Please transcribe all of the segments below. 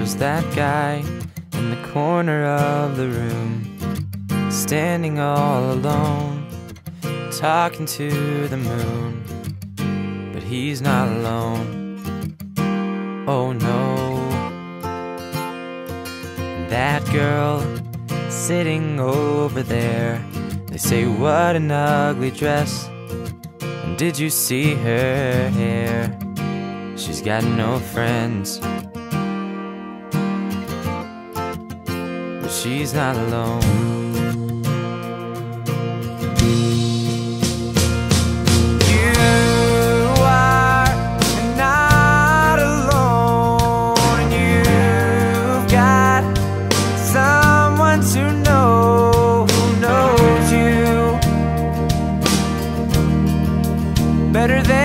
There's that guy in the corner of the room, standing all alone, talking to the moon. But he's not alone. Oh no. That girl sitting over there. They say, What an ugly dress. And did you see her hair? She's got no friends. Who knows you better than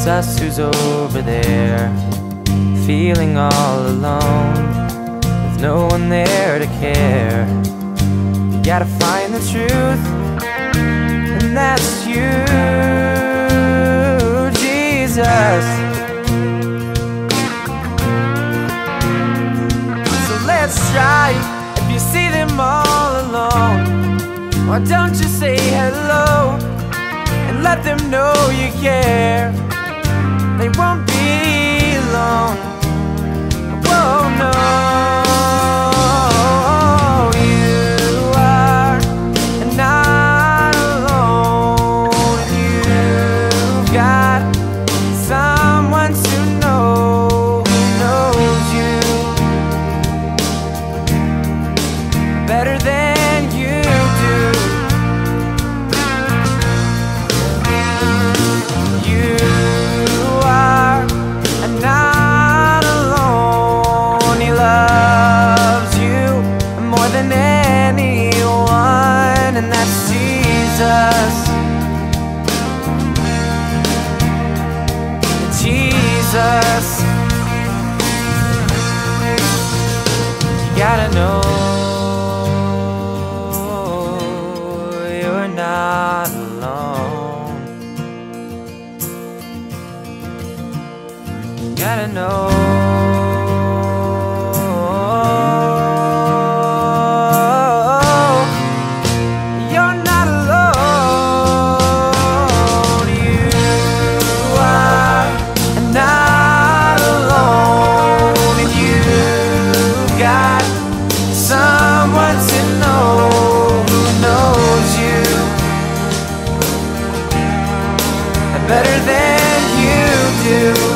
it's us who's over there, feeling all alone, with no one there to care. You gotta find the truth, and that's you, Jesus. So let's try if you see them all alone. Why don't you say hello and let them know you care? They won't be know you're not alone. You gotta know someone to know who knows you better than you do.